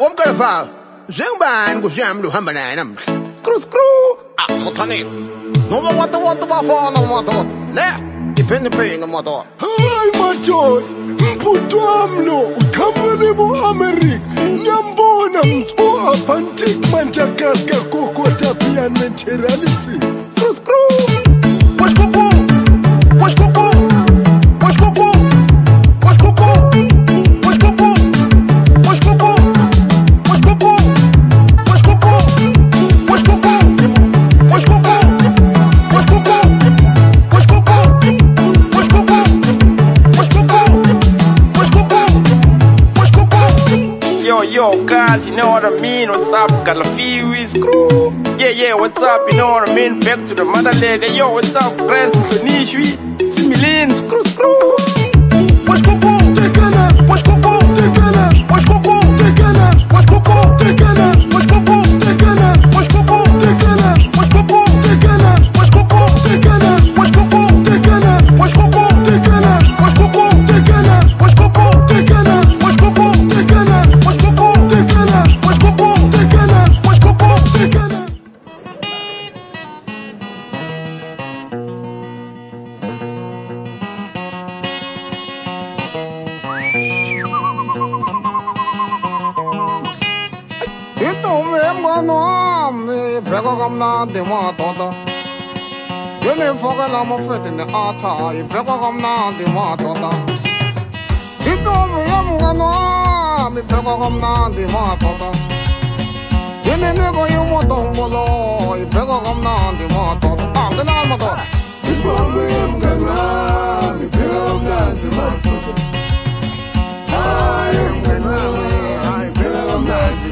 womkalavayo njengubani kuziyami luhamba naye namhla kruscrew akuthangile ah, noba matoto bafana matoto le ndiphendiphenga matoto hayi madoda mbhuti wam lo uqhamukele boamerika. Ndiyambona mntu uatlantic manjakaska kokotapia naturalism kruscrew kwashkuku kwashkuku Yo, guys, you know what I mean? What's up? Got a few is crew. Yeah, yeah, what's up? You know what I mean? Back to the motherland. Yo, what's up, friends? we Nishui, Similin, screw, screw. 이놈의 마놈이 배가 겁나 디마 도다 얘네 포가나 못패드네 아타 이 배가 겁나 디마 도다 이놈의 마놈이 배가 겁나 디마 도다 얘네 내가 이모 동보도 이 배가 겁나 디마 도다 아 그날 마도 이놈의 마놈이 배가 겁나 디마 도다 I am the man, I feel I'm not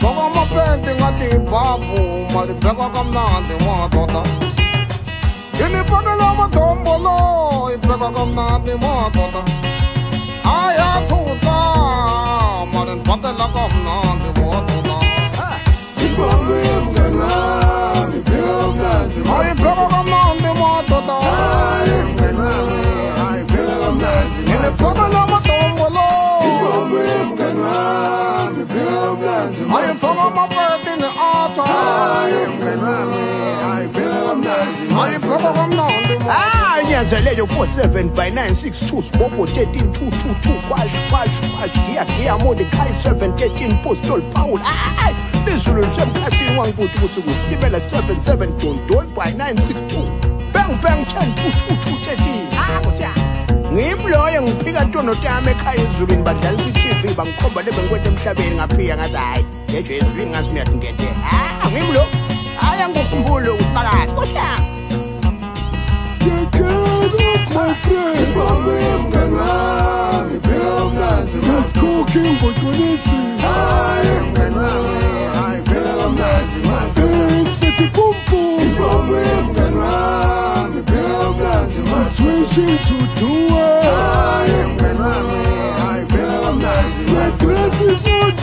Koko mapenzi ngati babu Maribeka kamnandi mwatoto Inipakela matombolo Ipeka kamnandi mwatoto Ayatuza Maripakela kamnandi Some of my birth in the autumn. Ay, ay, ay, ayanyanzeleyo ko-7 by 9 6 2 siboko 13 2 2 2 kwashi kwashi kwashi giyagiya mordecai 7 13 postol paul ay lizulu lisemklasini wankuthi kuthi kusitibela 7 7 dondol by 9 6 2 bang bang 10 Ah, 2 2 ngimloyo ngifika ntonoto yami ekhaya ezulwini badlalisa i-tv bangikhomba le bengikwenta emhlabeni ngafika ngathi hhayi yeje ezulwini ngathi niyadingete a ngimlo hhayi angikhumbule uphakathi koshanga Let's cook him for 26. Hi, I'm gonna Hi, I'm gonna Hey, it's the pum pum. It's all I'm gonna to do. I am an alumni. I'm an alumni. My grace is not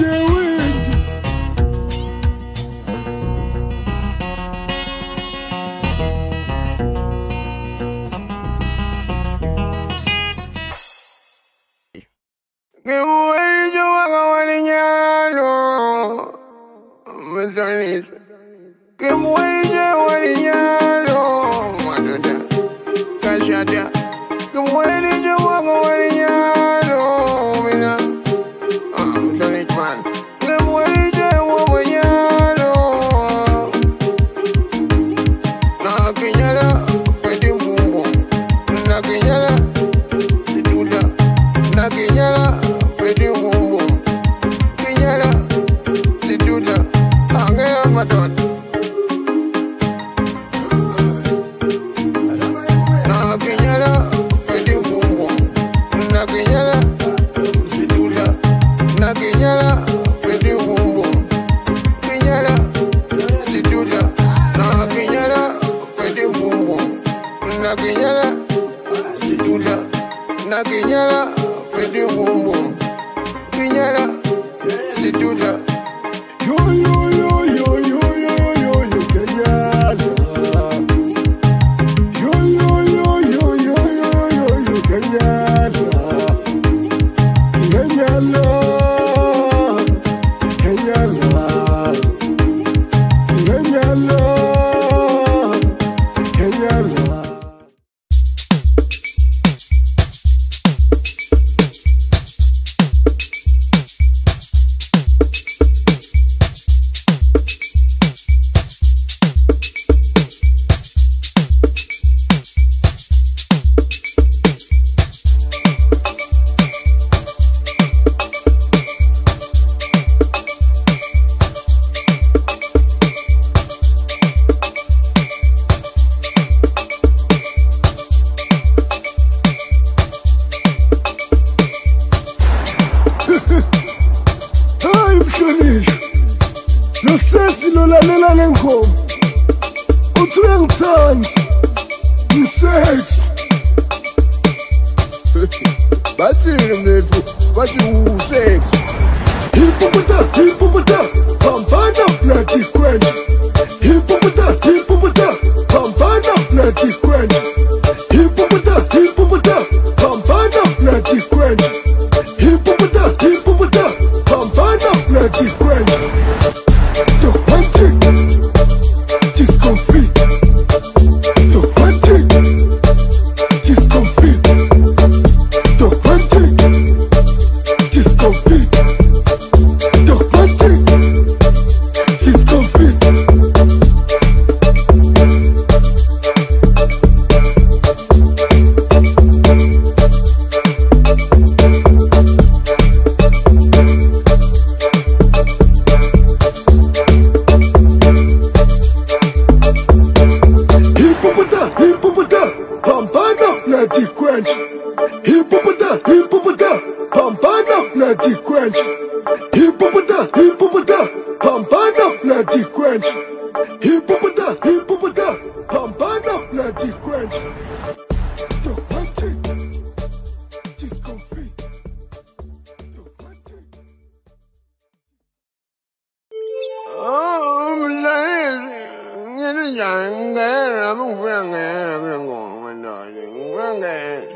usesi lolalela le ngoma uthi uyangithanda msesi bathini mnethu bathi usekho hipuputa hipuputa pampana natikwenda hipuputa hipuputa pampana natikwenda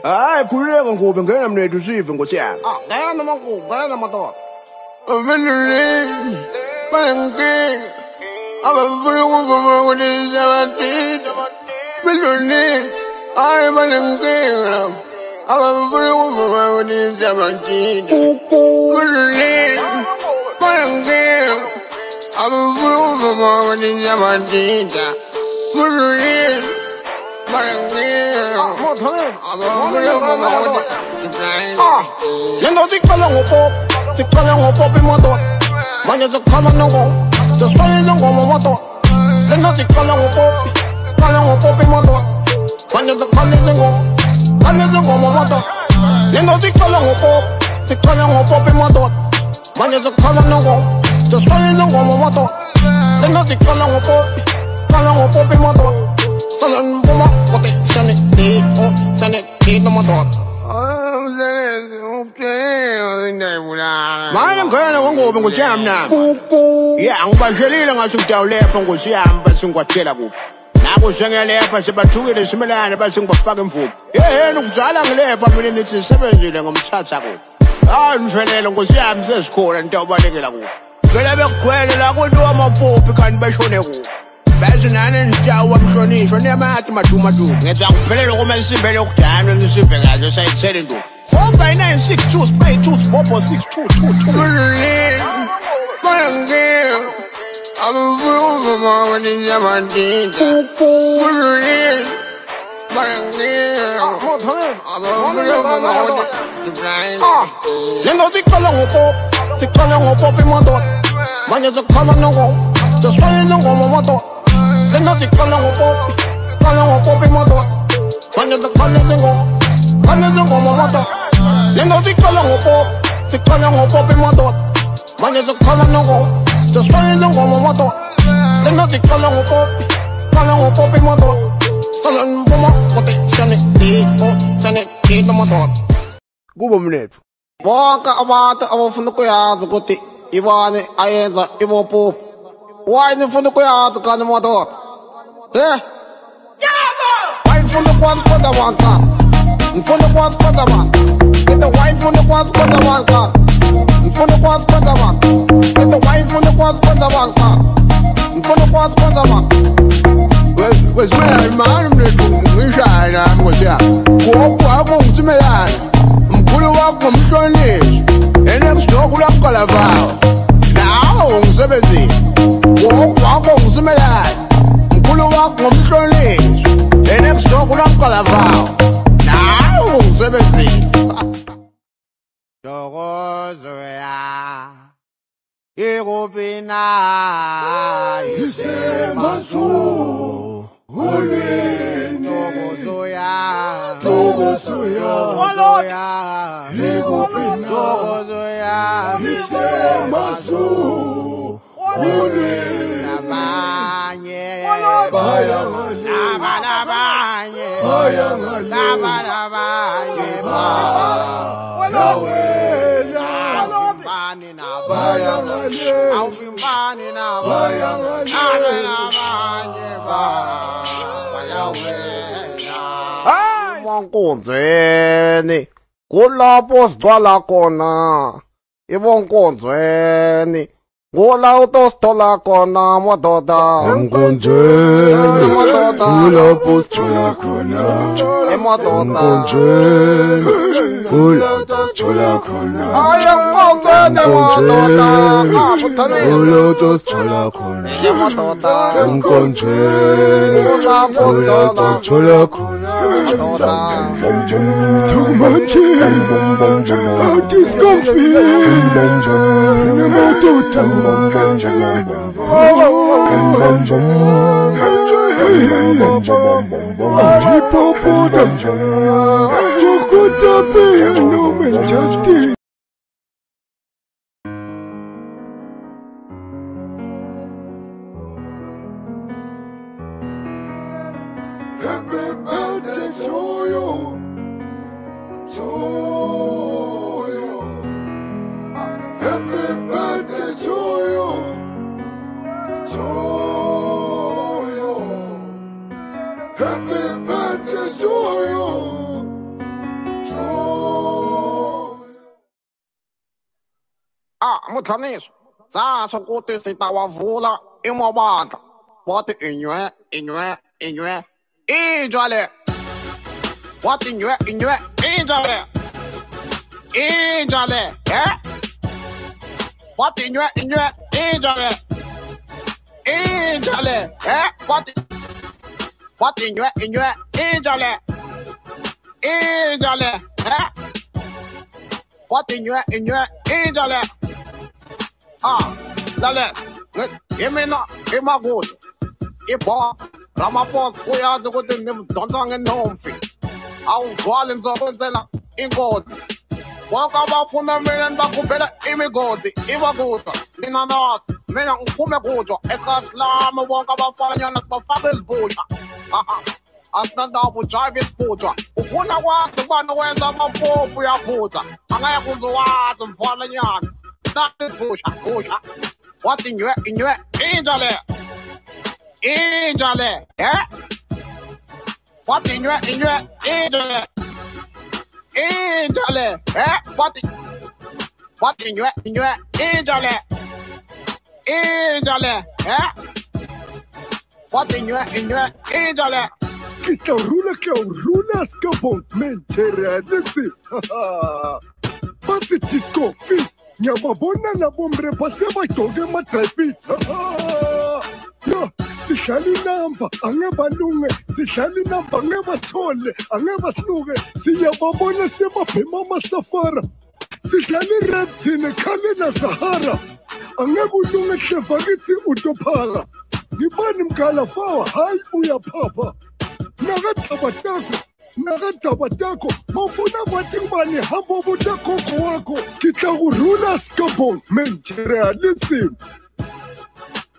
哎，古人跟古本跟他们那就是一分过钱。啊，哎，那么古本那么多，我们就是不能给，啊，不不是我我我我这什么地，不是你，哎，不能给了。啊，不是我我我这什么地，不不是你，不能给。Banenkinga abafuna ukuvuma ukuthi abathinta Meluleki banenkinga abafuna ukuthi abathinta Meluleki banenkinga abafuna ukuvuma ukuthi Lento siqala ngopop, siqala ngopop imoto Manje sikhala nongo, siswayele ngoma moto Lento siqala ngopop, siqala ngopop imoto Manje sikhala ngoma, khala ngoma moto Lento siqala ngopop, siqala ngopop imoto Manje sikhala nongo, Sto sbagliando come moto Dentro di quella un po' Quella un po' più moto Solo in bomba Poche sani di Oh sani di non moto Mine mkhwena wangobe ngosiyami nami Kuku Ya ngibashelile ngasukudayilepha ngosiyami bese ngiwathela kuphi Nabo sengelepha sebathukile simelane bese ngibafaka imvubu Yeheni ukuzala ngilepha mina nithi sisebenzile ngomthatha kuphi Hayi nifelele ngosiyami sesikhona nto obalekela kuphi ngelebekukhwele la kwinto wamapuphi kanti beshonekuwo bezinane ndityawo wamhlonishwa nemathi madumaduku ngenza kuphelele kumasimbe lokudana nisive ngazo sayithele nto Home by 962, Spy 2, Bobo 6222. I'm a rover, mama, this is my deed. Lengo tikala ngopop, tikala ngopop imandot. Ninyamadinda Kuku Mululini Bayangena Abavuza mama ninyamadinda Lento siqala ngopop Siqala ngopop imoto Manje sikhala nongo Siswayele ngoma moto Lento siqala ngopop Siqala ngopop imoto Manje sikhala ngoma Khala ngoma moto Lento siqala ngopop Siqala ngopop imoto Manje sikhala nongo Siswayele ngoma moto Lento siqala ngopop Siqala ngopop imoto Sala mbuma kote sane dito Sane dito moto kubo mnethu bonke abantu abafuna ukuyazi ukuthi Иваны, Аэнза, Имопу. Уайны фундуку яату канымадор. Э? Яго! Ай фундуку аз подаван кар. Фундуку аз подаван. Это уай фундуку аз подаван кар. Фундуку аз подаван. Это уай фундуку аз подаван кар. Фундуку аз подаван. Pues me armaron de tu misa en la angustia. Cuoco a con similar. Culo a con sonis. enebusitoku lwamukalavawo nawo ngumsebenzini wokubakho ngusimelane mkhulu wakho ngumhlonisi enebusitoku lwamukalavawo nawo ngumsebenzini ntokozo ya ikupina isemazulu olweni ntokozo ya ntokozo ya isemazu unabanye bayangalabanye bayangalabanye bayawela bani nabo. Awuvimbani nabo. Abalabanye bayawela mankunzeni kulapho sidlala khona. 이번건죄니 올라오도 스톨라고 나무도다 이번건죄니 올라오도 스톨라고 나무도다 이번건죄니 불러도 졸라구나 불러도 졸라 굴러 공권죄 굴러도 졸라 굴러 동만죄 Happy ah mutshaniso sasho ukuthi sitawavula imabandla wathi inywe inywe inywe injwa le wathi inywe inywe injwa le injwa le eh wathi inywe inywe injwa le injwa le eh wathi wathi inywe inywe injwa le injwa le eh wathi inywe injwa le Ah, dale. Imina, imagudo. Ibo, Ramaphosa uyazi ukuthi ngimdonsa ngenomfi. Awugcwali ngizokwenzela inkosi. Bonke abafuna mina nibakhuphela imigodi, ibakuda. Nina nazi, mina ngiphume kutshwa. Ekhasi lami bonke abafanyana sibafaka izibutha. Asinandaba ujayive isibutshwa. Ufuna kwazi ubani wenza amaphuphu uyaphutha. Angeke uzowazi mfalanyana. Is busha, busha. What in your, in your, angel Angel, eh? What in your, in your, angel Angel, eh? What in, what in your, in your, angel Angel, eh? What in your, in your, angel ke o rula ke rula ska bonmenteralese batse disco fit ngiyababona nabomre base badoke emadrayfit ya sidlala inamba ange balunge. Sidlala inamba ange bathole ange basinuke siyababona sebabhema amasafara. Sidlala irap thine khale nasahara. Angeke ulunge hleva kithi utophaka ngibani mgalafawa? Hayi uyaphapha nakadaba tako mafuna vatingmane hamba vona koko wako. Ke tla skabon menterea listen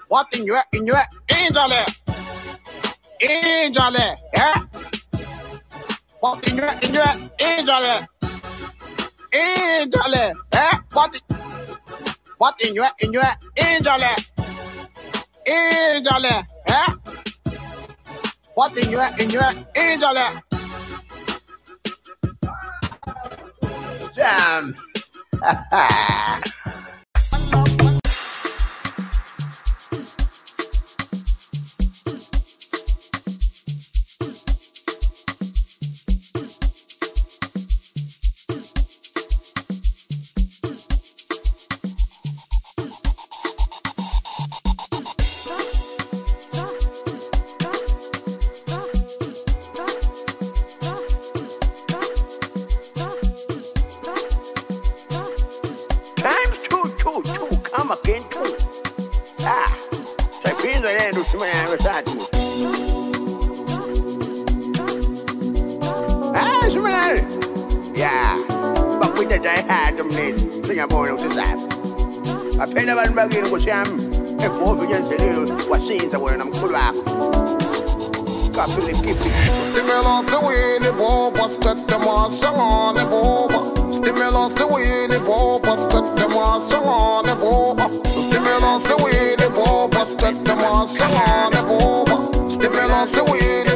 what in your in your angele angele yeah what in your in your angele angele yeah what what in your in your angele angele yeah what in your in your angele time. Um, that I had them ned sing a boy to that. A pen of a bag in which I am, a four million little what scenes are wearing them cool up. Captain Kiffy. Stimulus the way the bob was the master on the bob. Stimulus the way the bob was the master on the bob. Stimulus the way the bob was the master on the bob. Stimulus the way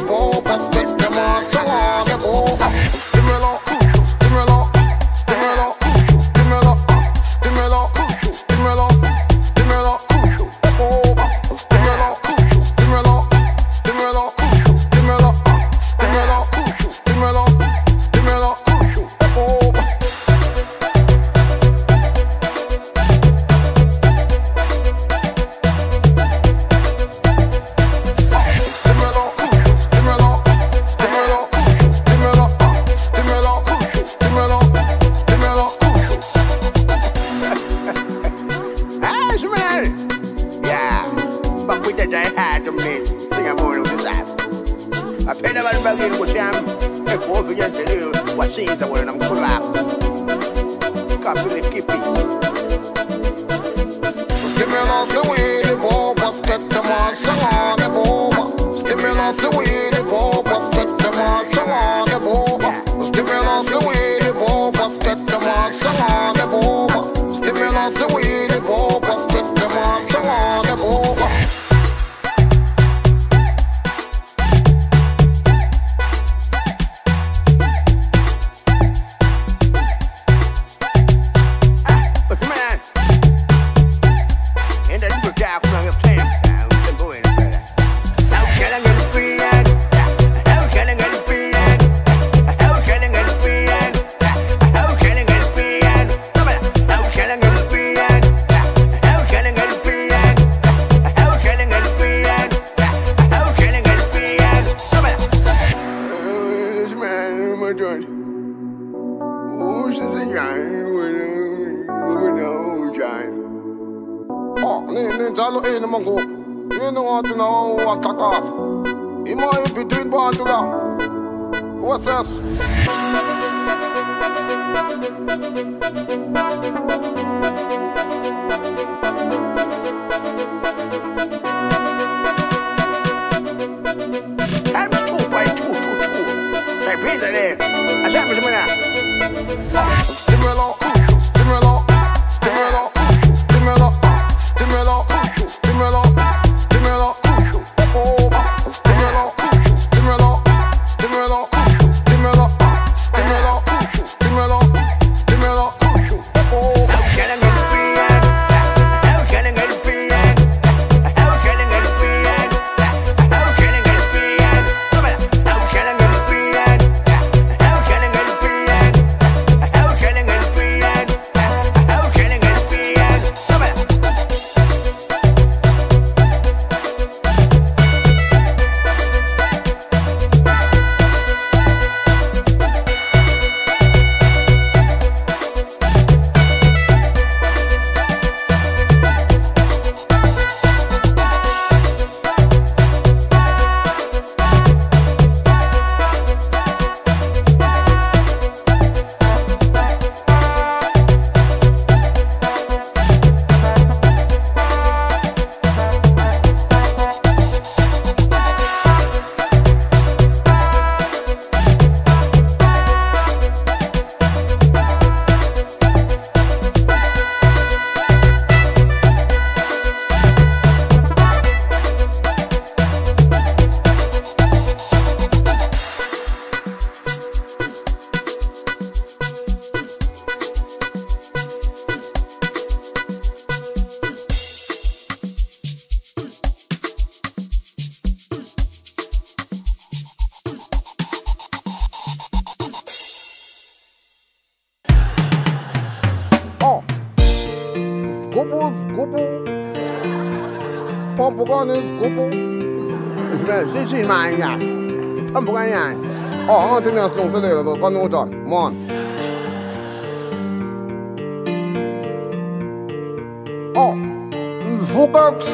njalo ini mongoku yini ngati nawo waxakasa imoya ibhitwini bantu la kuwaseso Baby, that is. I said, Mr. Miller. Japoneses ocupam os grandes desmanhas. Vamos ganhar. Oh, ontem não se não se quando o John, mano. Oh, fuga que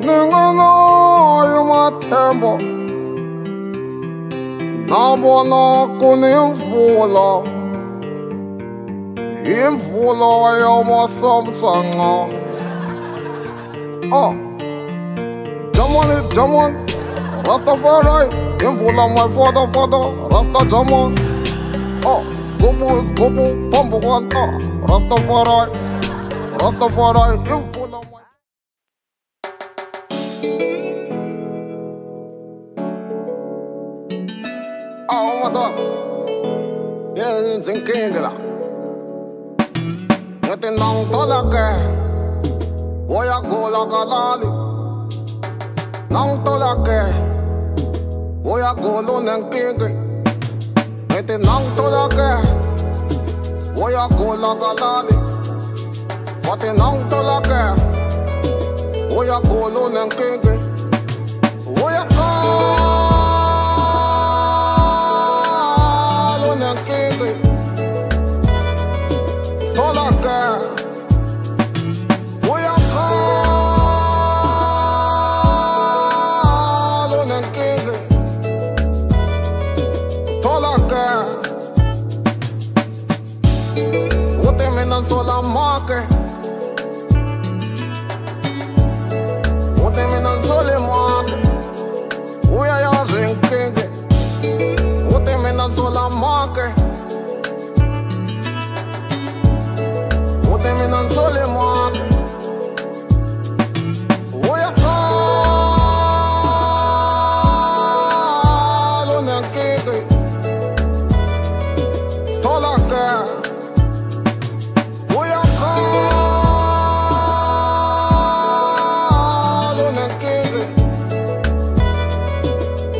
ninguém olha uma tempo. Não vou não com nem vou lá. 音符落有我心上啊。Oh. Jamani jamani Rastafari, imvula my father, father, Rasta Jaman. Oh, skubu, skubu, pambukan, oh, Rastafari, Rastafari, imvula my... Oh, my God. Yeah, it's in Kingla. Ngati nang tolake, Woya gola kalali. Nang tolake, Woya golo nang kingi. Ngati nang tolake, Woya gola kalali. Wati nang tolake, Woya golo nang kingi. Woya golo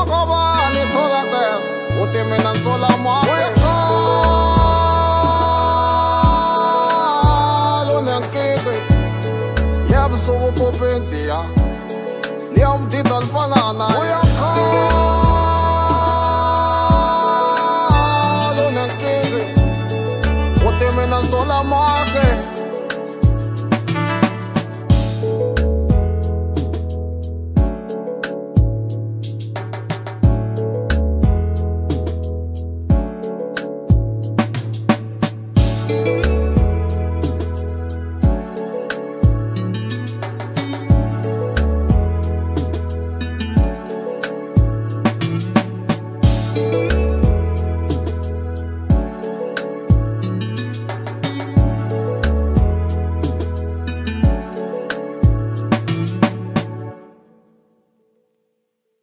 Wakabani tolake. Uthi mina nsola make. Uyakalo nenkingi. Yabusuku umpopindiya. Liyamdida lifana naye. Uyakalo